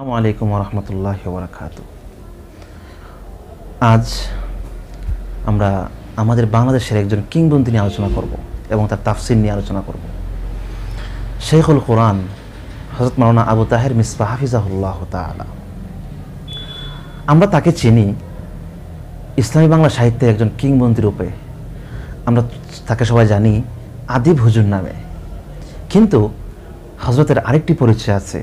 আসসালামু আলাইকুম রহমতুল্লাহ বরাকাত আজ আমরা আমাদের বাংলাদেশের একজন কিংবদন্তি নিয়ে আলোচনা করব এবং তার তাফসির নিয়ে আলোচনা করব। শেখুল কোরআন হজরত মাওলানা আবু তাহের মিসবা হাফিজাহুল্লাহ তালা আমরা তাকে চিনি ইসলামী বাংলা সাহিত্যের একজন কিংবদন্তি রূপে। আমরা তাকে সবাই জানি আদিব হুজুর নামে। কিন্তু হজরতের আরেকটি পরিচয় আছে।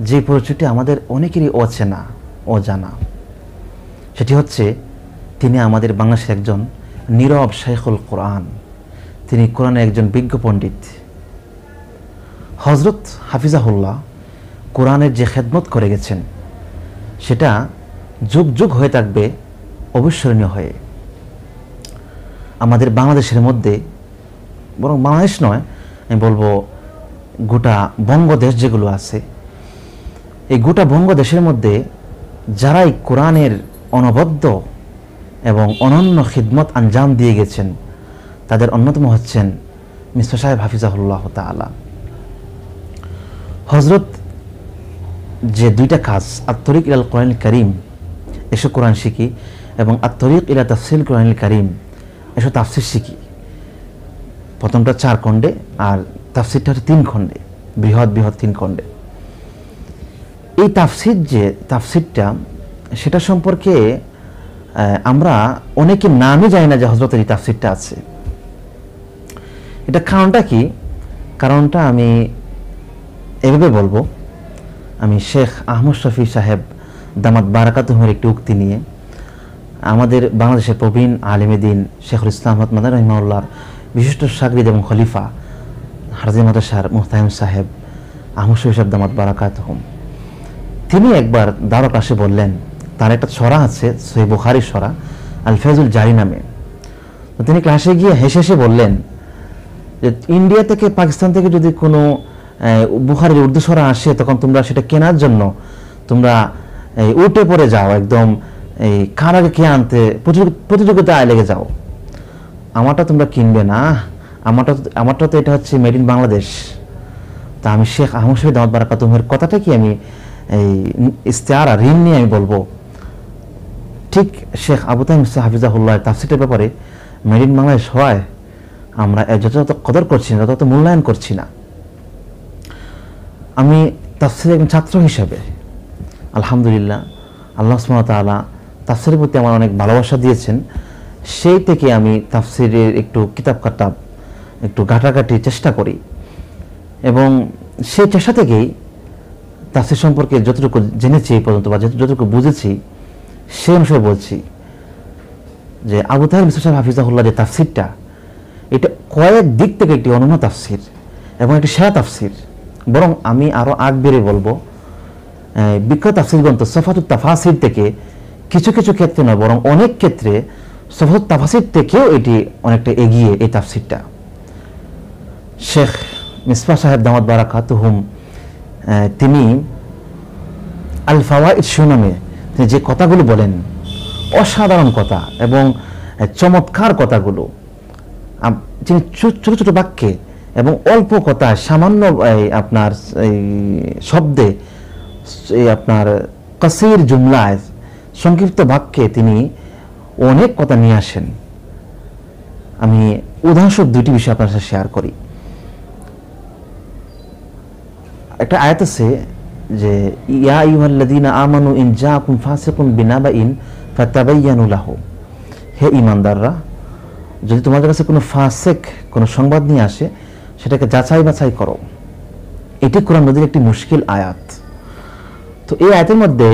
যে পরিচয়টি আমাদের অনেকেরই অচেনা, অজানা। সেটি হচ্ছে, তিনি আমাদের বাংলাদেশের একজন নীরব শেখুল কোরআন। তিনি কোরআনের একজন বিজ্ঞ পণ্ডিত। হজরত হাফিজাহুল্লাহ কোরআনের যে খেদমত করে গেছেন, সেটা যুগ যুগ হয়ে থাকবে অবিস্মরণীয় হয়ে। আমাদের বাংলাদেশের মধ্যে, বরং বাংলাদেশ নয়, আমি বলব গোটা বঙ্গদেশ যেগুলো আছে এই গোটা বঙ্গদেশের মধ্যে যারাই কোরআনের অনবদ্য এবং অনন্য খিদমত আঞ্জাম দিয়ে গেছেন, তাদের অন্যতম হচ্ছেন মিস্টার সাহেব হাফিজাহুল্লাহ তালা হজরত যে দুইটা কাজ, আত্তরিক ইলাল কোরআন করিম, এসো কোরআন শিখি, এবং আত্তরিক ইলা তাফসিল কোরআন করিম, এসো তাফসির শিখি। প্রথমটা চার খণ্ডে, আর তাফসিরটা হচ্ছে তিন খণ্ডে, বৃহৎ বৃহৎ তিন খণ্ডে। এই তাফসির যে, তাফসিরটা, সেটা সম্পর্কে আমরা অনেকে নামই জানি না যে হজরতের এই তাফসিরটা আছে। এটা কারণটা কি? কারণটা আমি এভাবে বলব। আমি শেখ আহমদ শফি সাহেব দামাত বারাকাতুমের একটি উক্তি নিয়ে, আমাদের বাংলাদেশের প্রবীণ আলিমেদিন শেখুল ইসলাম মাদার রহিমাউল্লাহর বিশিষ্ট সাগরিদ এবং খলিফা হারজি মাদাসার মুহতাহিম সাহেব আহমদ শফি সাহেব দামাত বারাকাতুহম। তিনি একবার দারো কাশে বললেন তার একটা ছড়া আছে সেই বুখারির ছড়া আল ফেজুল জারি নামে। তিনি ক্লাসে গিয়ে হেসে হেসে বললেন যে ইন্ডিয়া থেকে পাকিস্তান থেকে যদি কোনো বুখারির উর্দু ছড়া আসে তখন তোমরা সেটা কেনার জন্য তোমরা এই, উঠে পড়ে যাও একদম এই কার আগে কে আনতে প্রতিযোগি- প্রতিযোগিতায় লেগে যাও। আমারটা তোমরা কিনবে না আমারটা আমারটা তো এটা হচ্ছে মেড ইন বাংলাদেশ। তা আমি শেখ আহমদ শহীদ আহমদ বারাকাতুমের কথাটা কি আমি এই ইস্তেয়ারা, ঋণ নিয়ে আমি বলব। ঠিক শেখ আবু তাহিম হাফিজাহুল্লাহ তাফসিটের ব্যাপারে মেড ইন বাংলাদেশ হওয়ায় আমরা যথাযথ কদর করছি না, যথাযথ মূল্যায়ন করছি না। আমি তাফসির একজন ছাত্র হিসাবে, আলহামদুলিল্লাহ, আল্লাহ তাআলা তাফসিরের প্রতি আমার অনেক ভালোবাসা দিয়েছেন। সেই থেকে আমি তাফসিরের একটু কিতাব কাটাব, একটু ঘাটাঘাটির চেষ্টা করি। এবং সেই চেষ্টা থেকেই তাফসির সম্পর্কে যতটুকু জেনেছি এই পর্যন্ত, বা যতটুকু বুঝেছি, সে অনুসারে বলছি যে আবু তাহের মিসর সাহেব হাফিজাহুল্লাহ যে তাফসিরটা, এটা কয়েক দিক থেকে একটি অনন্য তাফসির এবং একটি সেরা তাফসির। বরং আমি আরও আগ বেড়ে বলব বিখ্যাত তাফসির গ্রন্থ সফাতুত তাফাসির থেকে কিছু কিছু ক্ষেত্রে নয়, বরং অনেক ক্ষেত্রে সফাতুত তাফাসির থেকেও এটি অনেকটা এগিয়ে এই তাফসিরটা। শেখ মিসফা সাহেব দামাত বারাকাতুহুম তিনি আল ফাওয়াইদ সুনামে তিনি যে কথাগুলো বলেন, অসাধারণ কথা এবং চমৎকার কথাগুলো তিনি ছোট ছোট বাক্যে এবং অল্প কথা সামান্য আপনার, এই, শব্দে আপনার কাসির জুমলায় সংক্ষিপ্ত বাক্যে তিনি অনেক কথা নিয়ে আসেন। আমি উদাহরণস্বরূপ দুটি বিষয় আপনার সাথে শেয়ার করি। একটা আয়াত আছে যে, ইয়া আইয়ুহাল্লাযীনা আমানু ইন জাআকুম ফাসিকুন বিনাবাইন ফাতাবায়ানু লাহু। হে ঈমানদাররা, যদি তোমাদের কাছে কোনো ফাসেক, কোনো সংবাদ নিয়ে আসে, সেটাকে যাচাই বাছাই করো। এটি কোরআন নদীর একটি মুশকিল আয়াত। তো এই আয়াতের মধ্যে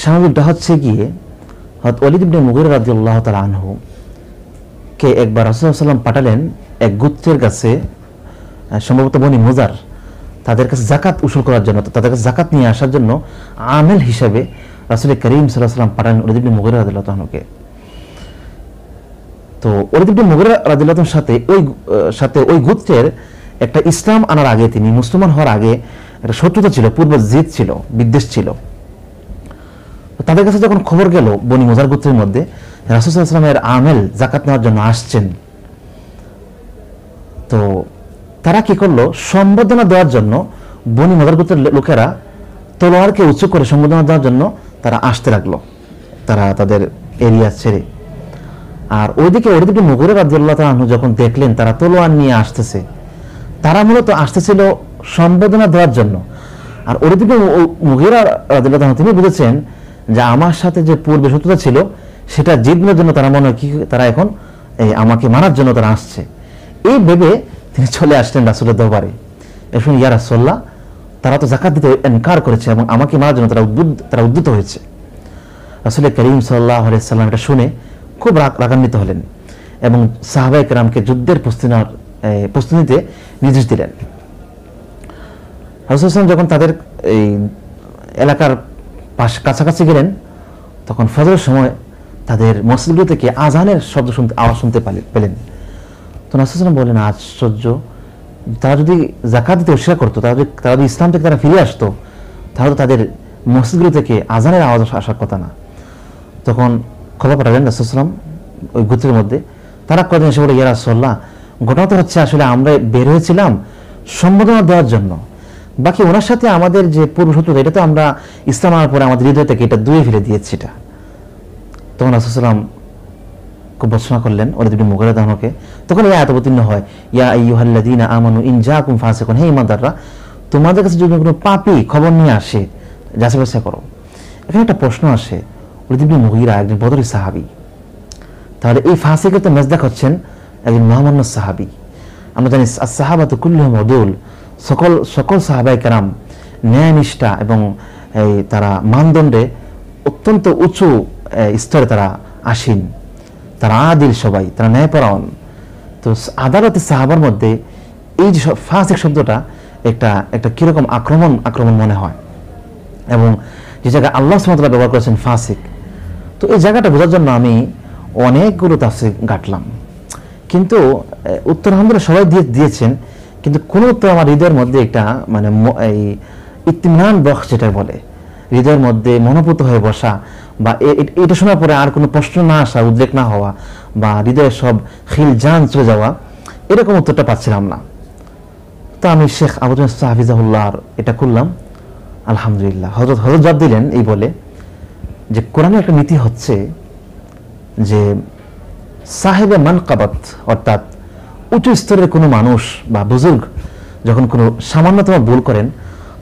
স্বাভাবিকটা হচ্ছে গিয়ে হয়তো অলিদ ইবনে মুগির রাদিয়াল্লাহু তাআলা আনহু কে একবার রাসূলুল্লাহ সাল্লাম পাঠালেন এক গুত্রের কাছে সম্ভবত বনি মুজার তাদের কাছে জাকাত উসুল করার জন্য, তাদের কাছে জাকাত নিয়ে আসার জন্য আমেল হিসাবে রাসূল করিম আলাইহি সাল্লাম পাঠালেন অলিদ ইবনে মুগির রাদিয়াল্লাহু তো অলিদ ইবনে মুগিরা সাথে ওই সাথে ওই গোত্রের একটা ইসলাম আনার আগে তিনি মুসলমান হওয়ার আগে একটা শত্রুতা ছিল, পূর্ব জিদ ছিল, বিদ্বেষ ছিল। তাদের কাছে যখন খবর গেল বনি মোজার গোত্রের মধ্যে রাসুসাল্লামের আমেল জাকাত নেওয়ার জন্য আসছেন। তো তারা কি করল? সম্বর্ধনা দেওয়ার জন্য বনি নগর লোকেরা তলোয়ারকে উঁচু করে সম্বোধনা দেওয়ার জন্য তারা আসতে লাগল। তারা তাদের এরিয়া ছেড়ে। আর ওইদিকে ওইদিকে মুগুরে রাদিউল্লাহ তাআলা যখন দেখলেন তারা তলোয়ার নিয়ে আসতেছে, তারা মূলত আসতেছিল সম্বোধনা দেওয়ার জন্য। আর ওইদিকে মুগিরা রাদিউল্লাহ তাআলা তিনি বুঝেছেন যে আমার সাথে যে পূর্বে শত্রুতা ছিল, সেটা জিতনোর জন্য তারা মনে হয় কি তারা এখন আমাকে মারার জন্য তারা আসছে। এই ভেবে তিনি চলে আসলেন রাসুলের দরবারে। এখন ইয়া রাসুল্লাহ তারা তো জাকাত দিতে এনকার করেছে এবং আমাকে মারার জন্য তারা উদ্বুদ্ধ, তারা উদ্যত হয়েছে। রাসুল করিম সাল্লাহ সাল্লাম এটা শুনে খুব রাগ, রাগান্বিত হলেন এবং সাহাবাই কেরামকে যুদ্ধের প্রস্তুতি প্রস্তুতিতে নির্দেশ দিলেন। রাসুলাম যখন তাদের এই এলাকার পাশ, কাছাকাছি গেলেন, তখন ফজরের সময় তাদের মসজিদগুলো থেকে আজানের শব্দ শুনতে, আওয়াজ শুনতে পেলেন। তো নাসুসালাম বলেন আশ্চর্য। তারা যদি জাকাত দিতে অস্বীকার করতো, তারা যদি তারা যদি ইসলাম থেকে তারা ফিরে আসতো, তাহলে তাদের মসজিদগুলো থেকে আজানের আওয়াজ আসার কথা না। তখন খবর পাঠালেন রাসুসালাম ওই গুত্রের মধ্যে। তারা কদিন এসে বলে ইয়ারা সল্লাহ ঘটনা তো হচ্ছে আসলে আমরা বের হয়েছিলাম সম্বোধনা দেওয়ার জন্য। বাকি ওনার সাথে আমাদের যে পূর্বশত্রুতা এটা তো আমরা ইসলাম আনার পরে আমাদের হৃদয় থেকে এটা দুয়ে ফেলে দিয়েছি এটা। তখন রাসুসালাম বর্ষনা করলেন ওরা দুটি মুগরে দাহনকে তখন এই আয়াত হয়, ইয়া আইয়ুহাল্লাযীনা আমানু ইন জাকুম ফাসিকুন, হে ইমানদাররা, তোমাদের কাছে যদি কোনো পাপী খবর নিয়ে আসে, যাচাই বাছাই করো। এখানে একটা প্রশ্ন আসে ওলিদ ইবনে মুগীরা একজন বদরি সাহাবি। তাহলে এই ফাসিকে তো মেজদাক হচ্ছেন একজন মহামান্য সাহাবী। আমরা জানি সাহাবাতু কুল্লুহুম উদুল সকল সকল সাহাবাই কেরাম ন্যায়নিষ্ঠা এবং, এই, তারা মানদণ্ডে অত্যন্ত উঁচু স্তরে তারা আসীন। তারা আদিল সবাই, তারা ন্যায়পরায়ণ। তো আদালতে সাহাবার মধ্যে এই যে ফাসিক শব্দটা, একটা একটা কীরকম আক্রমণ আক্রমণ মনে হয়। এবং যে জায়গায় আল্লাহ সুমতলা ব্যবহার করেছেন ফাসিক, তো এই জায়গাটা বোঝার জন্য আমি অনেকগুলো তাফসির গাটলাম কিন্তু উত্তর আলহামদুলিল্লাহ সবাই দিয়ে, দিয়েছেন, কিন্তু কোনো উত্তর আমার হৃদয়ের মধ্যে একটা মানে এই ইতিমান বক্স যেটা বলে হৃদয়ের মধ্যে মনোভূত হয়ে বসা বা এটা শোনার পরে আর কোনো প্রশ্ন না আসা উদ্রেক না হওয়া বা হৃদয়ের সব খিল জান চলে যাওয়া, এরকম উত্তরটা পাচ্ছিলাম না। তো আমি শেখ আবু হাফিজাহুল্লাহর এটা করলাম। আলহামদুলিল্লাহ। হজরত হজরত জব দিলেন এই বলে যে, কোরআনের একটা নীতি হচ্ছে যে, সাহেবে মান কাবাত অর্থাৎ উঁচু স্তরের কোনো মানুষ বা বুজুর্গ যখন কোনো সামান্যতম ভুল করেন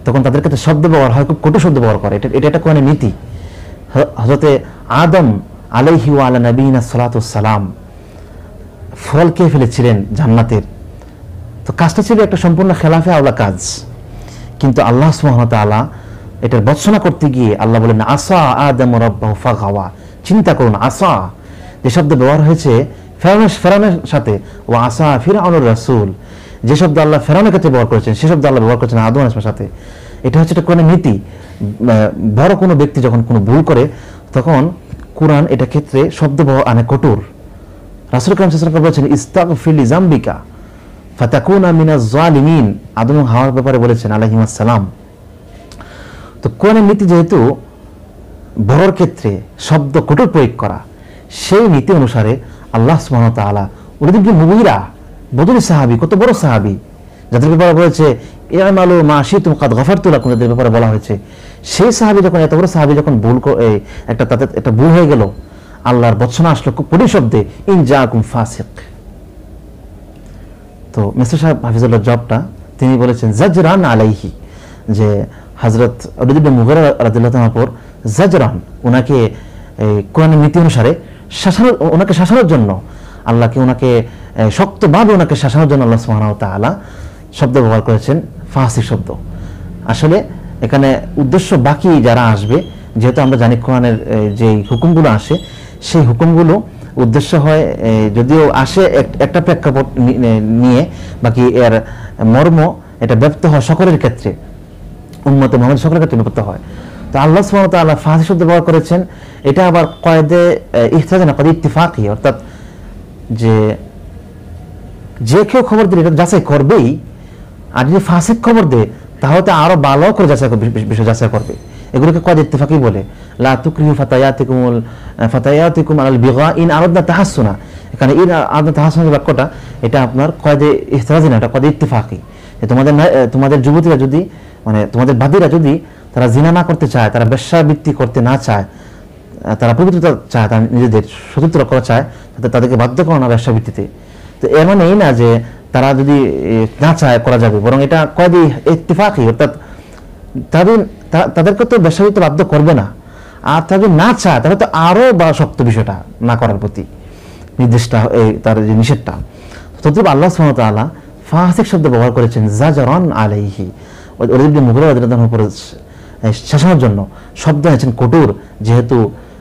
তখন তাদের কাছে শব্দ ব্যবহার হয়, খুব কটু শব্দ ব্যবহার করে। এটা এটা একটা কোরআনের নীতি। হজরতে আদম আলাইহি আলা নবীনা সালাম ফল খেয়ে ফেলেছিলেন জান্নাতের। তো কাজটা ছিল একটা সম্পূর্ণ খেলাফে আওলা কাজ। কিন্তু আল্লাহ সুহামতালা এটার বৎসনা করতে গিয়ে আল্লাহ বলেন, আসা আদম রব্বাহ ফাগাওয়া চিন্তা করুন, আসা। যে শব্দ ব্যবহার হয়েছে ফেরানের ফেরানের সাথে ও আসা ফিরাউনুর রাসুল। যে শব্দ আল্লাহ ফেরানের ক্ষেত্রে ব্যবহার করেছেন, সে শব্দ আল্লাহ ব্যবহার করেছেন আদম আসমার সাথে। এটা হচ্ছে একটা নীতি। বড় কোনো ব্যক্তি যখন কোনো ভুল করে, তখন কোরআন এটা ক্ষেত্রে শব্দ আনে কঠোর। রাসুল কালাম সাল্লাম বলেছেন ইস্তাক ফিলি মিনা জালিমিন আদম হাওয়ার ব্যাপারে বলেছেন আলহিমাসালাম তো কোরআনের নীতি যেহেতু বড়র ক্ষেত্রে শব্দ কঠোর প্রয়োগ করা, সেই নীতি অনুসারে আল্লাহ সুবাহ তালা উলিদিন মুবিরা বদলি সাহাবি, কত বড় সাহাবি, যাদের ব্যাপারে বলেছে ইয়ামালু মা শিতুম কাদ গফারতুল লাকুম যাদের ব্যাপারে বলা হয়েছে। সেই সাহাবি যখন, এত বড় সাহাবি যখন ভুল একটা তাতে, একটা ভুল হয়ে গেল, আল্লাহর বৎসনা আসলো কঠিন শব্দে, ইন জাকুম ফাসিক তো মিস্টার সাহেব হাফিজুল্লাহ জবটা, তিনি বলেছেন, জাজরান আলাইহি যে হজরত অলিদুল্লাহ মুগর রাদিল্লাহ পর, জাজরান ওনাকে কোরআনের নীতি অনুসারে শাসানোর ওনাকে শাসানোর জন্য আল্লাহকে ওনাকে শক্তভাবে ওনাকে শাসানোর জন্য আল্লাহ সুবহানাহু ওয়া তাআলা শব্দ ব্যবহার করেছেন ফাহাসি শব্দ। আসলে এখানে উদ্দেশ্য বাকি যারা আসবে, যেহেতু আমরা জানি কোরআনের যে হুকুমগুলো আসে, সেই হুকুমগুলো উদ্দেশ্য হয় যদিও আসে একটা প্রেক্ষাপট নিয়ে, বাকি এর মর্ম এটা ব্যক্ত হয় সকলের ক্ষেত্রে। উন্মত মোহাম্মদ সকলের ক্ষেত্রে ব্যক্ত হয়। তো আল্লাহ তাআলা ফাহাসি শব্দ ব্যবহার করেছেন, এটা আবার কয়েদে ইহতাজ না, কয়েদে ইত্তিফাকি, অর্থাৎ যে কেউ খবর দিলে এটা যাচাই করবেই, আর যদি ফাঁসিক খবর দেয়, তাহলে তো আরও ভালো করে যাচাই বিষয় যাচাই করবে। এগুলোকে কদ ইত্তেফাকি বলে ফাতায়াতিকুমুল ফাতায়াতিকুম বিগা ইন এখানে ইন বাক্যটা, এটা আপনার না, এটা ইত্তেফাকি। তোমাদের তোমাদের যুবতীরা যদি মানে তোমাদের বাদীরা যদি তারা জিনা না করতে চায়, তারা ব্যবসাবৃত্তি করতে না চায় তারা পবিত্রতা চায়, তারা নিজেদের সতীর্থ করা চায়, তাতে তাদেরকে বাধ্য করো না ব্যবসা ভিত্তিতে। তো এর মানে এই না যে তারা যদি না চায়, করা যাবে, বরং এটা কয়দি ইত্তিফাকি, অর্থাৎ তাদের তাদেরকে তো ব্যবসায়িত বাধ্য করবে না। আর যদি না চায়, তাহলে তো আরও বা শক্ত বিষয়টা না করার প্রতি নির্দেশটা, এই তার যে নিষেধটা। তদ্রুপ আল্লাহ তাআলা ফাসিক শব্দ ব্যবহার করেছেন, জাজরান আলাইহি। ওদের উপর শাসনের জন্য শব্দ এনেছেন কঠোর, যেহেতু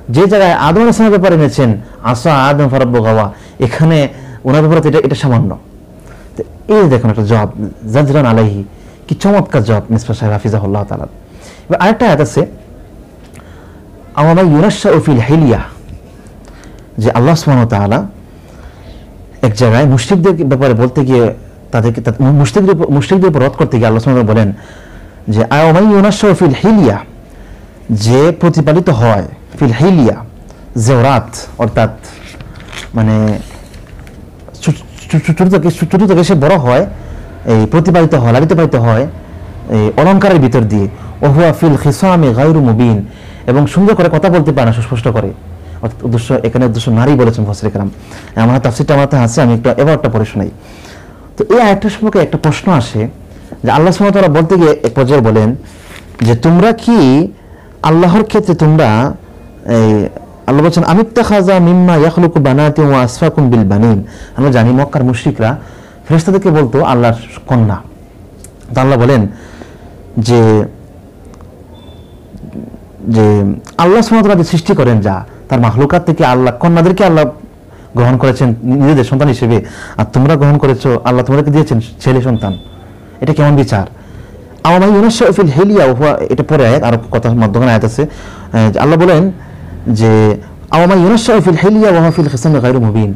যে জায়গায় আদম আলাইহিস ব্যাপারে এনেছেন, আসা আদম ফারাব্বু গাওয়া এখানে ওনার ব্যাপারে এটা এটা সামান্য। এই দেখুন একটা জবাব, জাজরান আলাইহি, কি চমৎকার জবাব মিসফা সাহেব হাফিজাহুল্লাহ তাআলা। এবার আরেকটা আয়াত আছে আমামা ইউনাশা ফিল হিলিয়া, যে আল্লাহ ওয়া তাআলা এক জায়গায় মুশরিকদের ব্যাপারে বলতে গিয়ে তাদেরকে, তা- মুশরিকদের উপর- রদ করতে গিয়ে আল্লাহ তাআলা বলেন যে আমামা ইউনাশা ফিল হিলিয়া, যে প্রতিপালিত হয় ফিল হিলিয়া, জেওরাত, অর্থাৎ মানে ছোট- থেকে ছোট থেকে সে বড় হয়, এই প্রতিপালিত হয় লালিত পালিত হয়, এই অলঙ্কারের ভিতর দিয়ে। ওহুয়া ফিল খিসামে গায়রু মুবিন। এবং সুন্দর করে কথা বলতে পারে না, সুস্পষ্ট করে। অর্থাৎ উদ্দেশ্য, এখানে উদ্দেশ্য নারী বলেছেন ফসরে কালাম আমার তাফসিরটা, আমার হাতে আছে আমি একটু এবারটা পড়ে শোনাই। তো এই আয়টা সম্পর্কে একটা প্রশ্ন আসে, যে আল্লাহ সুমতলা বলতে গিয়ে এক পর্যায়ে বলেন যে, তোমরা কি আল্লাহর ক্ষেত্রে তোমরা এই, আল্লাহ বলছেন আমিত্তা খাজা মিম্মা ইয়াখলুকু বানাতি ওয়া আসফাকুম বিল বানিন। আমরা জানি মক্কার মুশরিকরা ফেরেশতাদেরকে বলতো, আল্লাহর কন্যা। তো আল্লাহ বলেন যে যে আল্লাহ সুমতলা যে সৃষ্টি করেন যা, তার মাহলুকাত থেকে আল্লাহ, কন্যাদেরকে আল্লাহ গ্রহণ করেছেন, নিজেদের সন্তান হিসেবে। আর তোমরা গ্রহণ করেছ, আল্লাহ তোমাদেরকে দিয়েছেন ছেলে সন্তান। এটা কেমন বিচার? আমার ইউনাস হেলিয়া এটা পরে আয়াত, আর কথা মধ্যখানে আয়াত আছে। আল্লাহ বলেন যে আমার ভাই ফিল হেলিয়া ওহা ফিল হিসাম গায়রু মুবিন।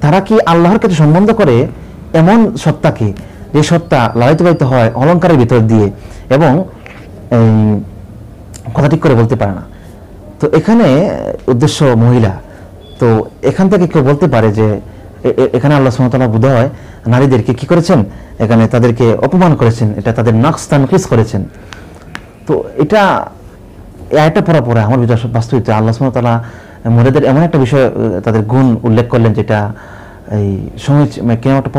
তারা কি আল্লাহর কাছে সম্বন্ধ করে এমন সত্তাকে? যে সত্তা লালিত পালিত হয় অলঙ্কারের ভিতর দিয়ে এবং এই কথা ঠিক করে বলতে পারে না। তো এখানে উদ্দেশ্য মহিলা। তো এখান থেকে কেউ বলতে পারে যে এখানে আল্লাহ সুমতলা বোধ হয় নারীদেরকে কি করেছেন? এখানে তাদেরকে অপমান করেছেন। এটা তাদের নাকস তানকিস করেছেন। তো এটা এটা পড়া পরে আমার ভিতরে বাস্তবিত আল্লাহ সুমন মোরেদের এমন একটা বিষয় তাদের গুণ উল্লেখ করলেন যেটা, এই সমাজ মানে কেমন একটা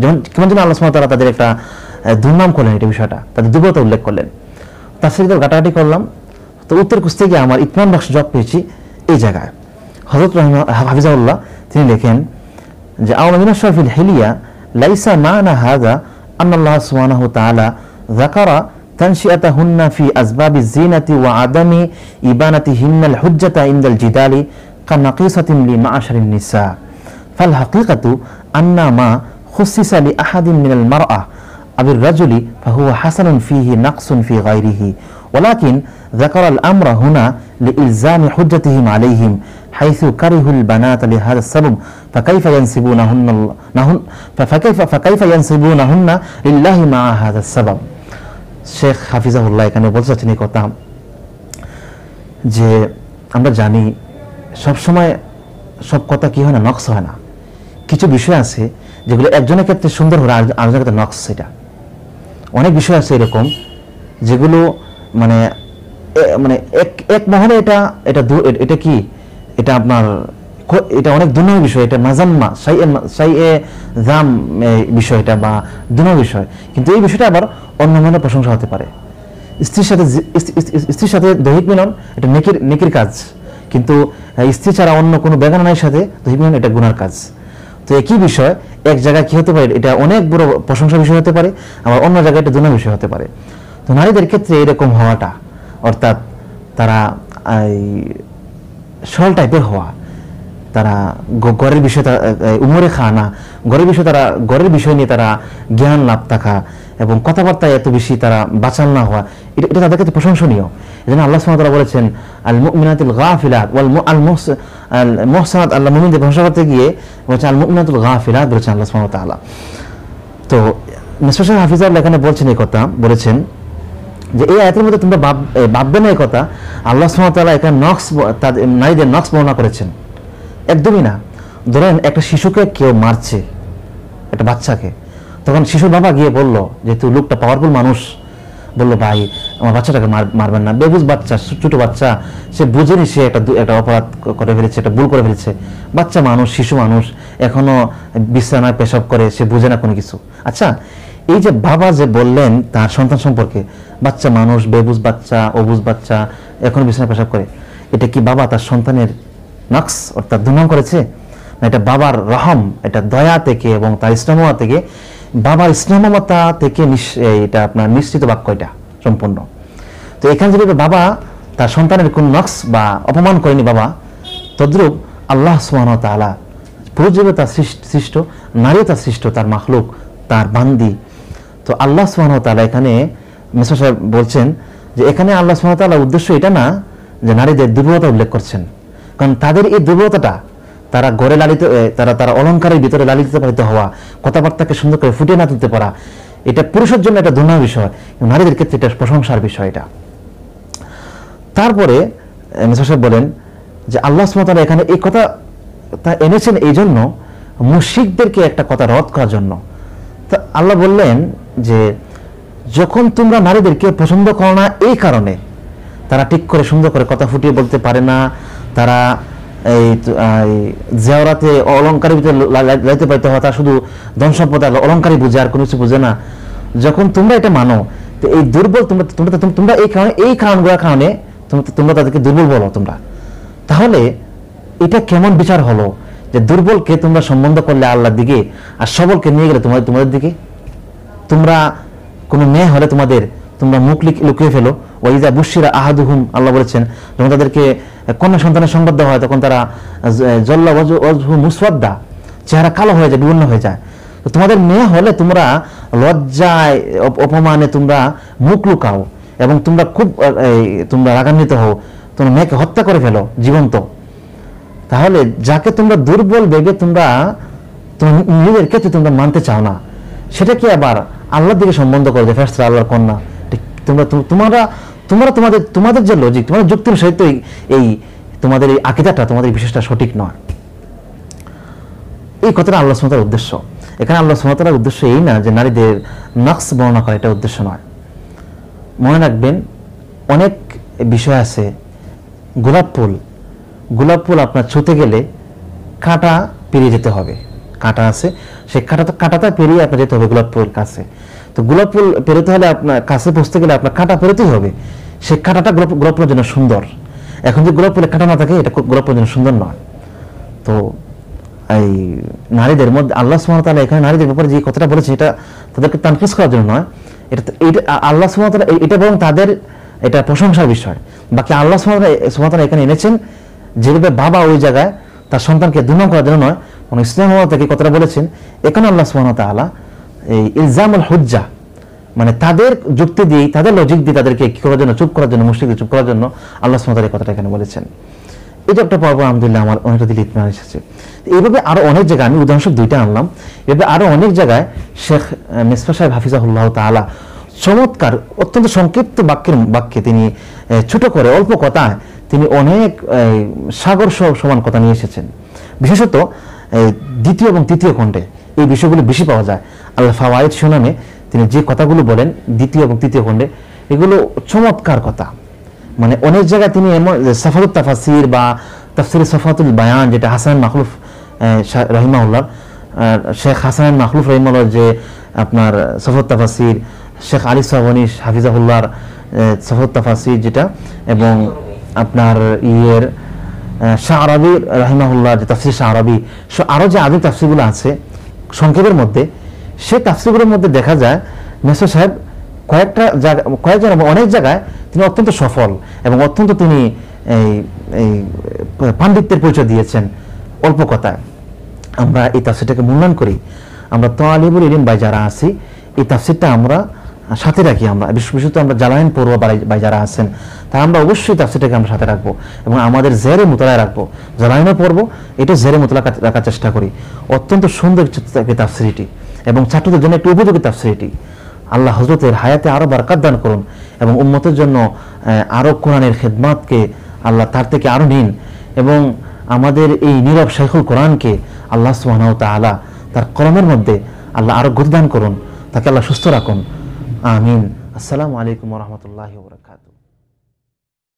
যেমন, কেমন যেন আল্লাহ সুমন তাদের একটা দুর্নাম করলেন এটা বিষয়টা, তাদের দুর্বলতা উল্লেখ করলেন। তার সাথে ঘাটাঘাটি করলাম, তো উত্তর কুস্তি গিয়ে আমার ইতমান বাক্স জব পেয়েছি এই জায়গায়। হজরত রহিমা হাফিজাউল্লাহ তিনি লেখেন যে আওয়ামিনা শরফিল হেলিয়া লাইসা মানা হাজা আন্নাল্লাহ সুবাহ তালা জাকারা تنشئتهن في أسباب الزينة وعدم إبانتهن الحجة عند الجدال كنقيصة لمعشر النساء. فالحقيقة أن ما خصص لأحد من المرأة أو الرجل فهو حسن فيه نقص في غيره ولكن ذكر الأمر هنا لإلزام حجتهم عليهم حيث كرهوا البنات لهذا السبب. فكيف ينسبونهن فكيف فكيف ينسبونهن لله مع هذا السبب؟ শেখ হাফিজাহুল্লাহ এখানে বলতে চাচ্ছেন এই কথা যে আমরা জানি সব সময় সব কথা কি হয় না, নকশ হয় না। কিছু বিষয় আছে যেগুলো একজনের ক্ষেত্রে সুন্দর হলে আরেকজনের ক্ষেত্রে নকশ সেটা। অনেক বিষয় আছে এরকম যেগুলো মানে মানে এক এক মহলে এটা এটা এটা কি? এটা আপনার এটা অনেক দুনয় বিষয়, এটা মাজাম্মা সাই সাই এ জাম বিষয়টা বা দুনয় বিষয়। কিন্তু এই বিষয়টা আবার অন্য মনে প্রশংসা হতে পারে। স্ত্রীর সাথে স্ত্রীর সাথে দৈহিক মিলন, এটা নেকির নেকির কাজ। কিন্তু স্ত্রী ছাড়া অন্য কোনো বেগানার সাথে দৈহিক মিলন, এটা গুনার কাজ। তো একই বিষয়, এক জায়গায় কি হতে পারে? এটা অনেক বড় প্রশংসা বিষয় হতে পারে, আবার অন্য জায়গায় এটা দুনা বিষয় হতে পারে। তো নারীদের ক্ষেত্রে এরকম হওয়াটা, অর্থাৎ তারা সরল টাইপের হওয়া, তারা গড়ের বিষয়ে তারা উমরে খাওয়া না, গড়ের বিষয়ে তারা গড়ের বিষয় নিয়ে তারা জ্ঞান লাভ থাকা এবং কথাবার্তায় এত বেশি তারা বাঁচাল না হওয়া, এটা তাদের কাছে প্রশংসনীয়। জন্য আল্লাহ সুবহানাহু বলেছেন আল মুমিনাতুল গাফিলাত ওয়াল আল আল মুহসানাত আল্লাহ মুমিনদের প্রশংসা করতে গিয়ে বলেছেন আল মুমিনাতুল গাফিলাত বলেছেন আল্লাহ তাআলা। তো মিসফার হাফিজাউল্লাহ এখানে বলছেন এই কথা, বলেছেন যে এই আয়াতের মধ্যে তোমরা ভাব- ভাববে না এই কথা, আল্লাহ ওয়া এখানে নক্স তাদের নারীদের নক্স বর্ণনা করেছেন। একদমই না। ধরেন একটা শিশুকে কেউ মারছে, একটা বাচ্চাকে তখন শিশুর বাবা গিয়ে বলল যেহেতু লোকটা পাওয়ারফুল মানুষ। বলল, ভাই, আমার বাচ্চাটাকে মারবেন না। বেবুজ বাচ্চা ছোট বাচ্চা, সে বুঝেনি সে একটা একটা অপরাধ করে ফেলেছে, একটা ভুল করে ফেলেছে। বাচ্চা মানুষ, শিশু মানুষ, এখনও বিছানায় পেশাব করে, সে বুঝে না কোনো কিছু। আচ্ছা এই যে বাবা যে বললেন তার সন্তান সম্পর্কে, বাচ্চা মানুষ, বেবুজ বাচ্চা, অবুজ বাচ্চা, এখনও বিছানায় পেশাব করে, এটা কি বাবা তার সন্তানের নক্স অর্থাৎ দুর্নাম করেছে? না, এটা বাবার রহম, এটা দয়া থেকে এবং তার ইসলামতা থেকে বাবার ইসলামতা থেকে এটা আপনার নিশ্চিত বাক্য এটা সম্পূর্ণ। তো এখানে যদি বাবা তার সন্তানের কোন নক্স বা অপমান করেনি বাবা, তদ্রুপ আল্লাহ সুবহানাহু ওয়া তাআলা পুরুষ তার সৃষ্ট- নারীও তার সৃষ্ট, তার মাখলুক, তার বান্দি। তো আল্লাহ সুবহানাহু ওয়া তাআলা এখানে মিশ্র সাহেব বলছেন যে এখানে আল্লাহ ওয়া তাআলার উদ্দেশ্য এটা না যে নারীদের দুর্বলতা উল্লেখ করছেন। কারণ তাদের এই দুর্বলতাটা তারা গড়ে লালিত তারা তারা অলঙ্কারের ভিতরে লালিত পালিত হওয়া, কথাবার্তাকে সুন্দর করে ফুটিয়ে না তুলতে পারা, এটা পুরুষের জন্য একটা দুর্নাম বিষয়, নারীদের ক্ষেত্রে এটা প্রশংসার বিষয় এটা। তারপরে সাহেব বলেন যে আল্লাহ সুমতালা এখানে এই কথা তা এনেছেন এই জন্য মুশিকদেরকে একটা কথা রদ করার জন্য। তা আল্লাহ বললেন যে যখন তোমরা নারীদেরকে পছন্দ করো না, এই কারণে তারা ঠিক করে সুন্দর করে কথা ফুটিয়ে বলতে পারে না, তারা এই তো, জেওরাতে অলঙ্কারের ভিতরে লাইতে পাইতে হয় তারা শুধু ধন সম্পদ অলঙ্কারই বুঝে আর কোনো কিছু বুঝে না। যখন তোমরা এটা মানো তো এই দুর্বল তোমরা তোমরা তোমরা- এই কারণে এই কারণগুলোর কারণে তোমরা তাদেরকে দুর্বল বলো তোমরা। তাহলে এটা কেমন বিচার হলো? যে দুর্বলকে তোমরা সম্বন্ধ করলে আল্লাহর দিকে আর সবলকে নিয়ে গেলে তোমাদের তোমাদের দিকে? তোমরা কোনো মেয়ে হলে তোমাদের তোমরা মুখ লুকিয়ে ফেলো। ওইজা বুশিরা আহাদুহুম, আল্লাহ বলেছেন, যখন তাদেরকে কন্যা সন্তানের সংবাদ দেওয়া হয়, তখন তারা জল্লা মুসওয়াদ্দা চেহারা কালো হয়ে যায় বিভিন্ন হয়ে যায়। তো তোমাদের মেয়ে হলে তোমরা লজ্জায় অপমানে তোমরা মুখ লুকাও এবং তোমরা খুব তোমরা রাগান্বিত হও। তোমরা মেয়েকে হত্যা করে ফেলো, জীবন্ত। তাহলে যাকে তোমরা দুর্বল ভেবে তোমরা তোম- নিজের ক্ষেত্রে তোমরা মানতে চাও না সেটা কি আবার আল্লাহর দিকে সম্বন্ধ করে যে ফেরস্তা আল্লাহর কন্যা। তোমরা তোমরা তোমরা তোমাদের তোমাদের যে লজিক তোমাদের যুক্তির সহিত এই- তোমাদের এই আকিদাটা, তোমাদের বিশেষটা সঠিক নয়। এই কথাটা আল্লাহ সুমতার উদ্দেশ্য। এখানে আল্লাহ সুমতার উদ্দেশ্য এই না যে নারীদের নকশ বর্ণনা করা এটা উদ্দেশ্য নয়। মনে রাখবেন, অনেক বিষয় আছে। গোলাপ ফুল। গোলাপ ফুল আপনার ছুতে গেলে কাঁটা পেরিয়ে যেতে হবে। কাঁটা আছে। সেই কাঁটাটা কাঁটাটা পেরিয়ে আপনার যেতে হবে গোলাপ ফুলের কাছে। তো গোলাপ ফুল পেরোতে হলে আপনার কাছে পৌঁছতে গেলে আপনার কাঁটা পেরোতেই হবে। সেই কাঁটাটা গোলাপ গোলাপ ফুলের জন্য সুন্দর। এখন যে গোলাপ ফুলের কাঁটা না থাকে, এটা গোলাপ ফুলের জন্য সুন্দর নয়। তো এই নারীদের মধ্যে, আল্লাহ সুমতালা এখানে নারীদের ব্যাপারে যে কথাটা বলেছে, এটা তাদেরকে তানফিস করার জন্য নয়। এটা এটা আল্লাহ সুমতালা এটা বরং তাদের এটা প্রশংসার বিষয়। বাকি আল্লাহ সুমতালা এখানে এনেছেন যেভাবে বাবা ওই জায়গায় তার সন্তানকে দুর্নাম করার জন্য নয় মানে ইসলাম থেকে কথাটা বলেছেন। এখানে আল্লাহ সুমতালা এই ইলজামুল হুজ্জা মানে তাদের যুক্তি দিয়ে, তাদের লজিক দিয়ে তাদেরকে কি করার জন্য, চুপ করার জন্য মুসলিমকে চুপ করার জন্য আল্লাহ সুমতালা এই কথাটা এখানে বলেছেন। এটা একটা পর্ব, আলহামদুলিল্লাহ, আমার অনেকটা দিলে ইতমান এসেছে। এইভাবে আরও অনেক জায়গায়, আমি উদাহরণস্বরূপ দুইটা আনলাম। এভাবে আরও অনেক জায়গায় শেখ মিসফা সাহেব হাফিজাহুল্লাহ তাআলা চমৎকার, অত্যন্ত সংক্ষিপ্ত বাক্যের, বাক্যে তিনি ছোট করে, অল্প কথায় তিনি অনেক সাগর সমান কথা নিয়ে এসেছেন। বিশেষত দ্বিতীয় এবং তৃতীয় খণ্ডে। এই বিষয়গুলো বেশি পাওয়া যায়। আল্লাহ ফাওয়াইদ সুনামে তিনি যে কথাগুলো বলেন, দ্বিতীয় এবং তৃতীয় খণ্ডে, এগুলো চমৎকার কথা। মানে অনেক জায়গায় তিনি এমন সাফাতুল তাফাসির বা তাফসির সফাতুল বায়ান, যেটা হাসান মাখলুফ রহিমাউল্লাহ শেখ হাসান মাখলুফ রহিমাউল্লাহ যে আপনার সফত তাফাসির শেখ আলী সাহনিস হাফিজাহুল্লাহর সফত তাফাসির যেটা, এবং আপনার ইয়ের শাহ আরবি রাহিমাহুল্লাহ যে তাফসির শাহ আরবি আরও যে আদি তাফসিরগুলো আছে সংক্ষেপের মধ্যে, সে তাফসিরগুলোর মধ্যে দেখা যায়, মেসো সাহেব কয়েকটা জায়গা, কয়েক জায়গা অনেক জায়গায় তিনি অত্যন্ত সফল এবং অত্যন্ত তিনি এই এই পাণ্ডিত্যের পরিচয় দিয়েছেন অল্প কথা আমরা এই তাফসিরটাকে মূল্যায়ন করি। আমরা তো আলিবুল ইলিম বাই যারা আছি, এই তাফসিরটা আমরা সাথে রাখি আমরা। বিশেষ বিশেষত আমরা জালাইন পড়ুয়া বাই যারা আছেন তা আমরা অবশ্যই তাফসিরটাকে আমরা সাথে রাখব এবং আমাদের জেরে মোতলায় রাখব। জালাইনও পড়ব এটা জেরে মোতলা রাখার চেষ্টা করি। অত্যন্ত সুন্দর একটি তাফসিরিটি এবং ছাত্রদের জন্য একটি উপযোগী তাফসিরিটি। আল্লাহ হজরতের হায়াতে আরও বারকাত দান করুন এবং উম্মতের জন্য আহ, আরও কোরআনের খেদমাতকে আল্লাহ তার থেকে আরও নিন এবং আমাদের এই নীরব শেখুল কোরআনকে আল্লাহ সুবহানাহু ওয়া তাআলা তার কলমের মধ্যে আল্লাহ আরও গতিদান করুন তাকে আল্লাহ সুস্থ রাখুন। আমিন আসসালামু আলাইকুম রহমতুল্লাহ বরকাতু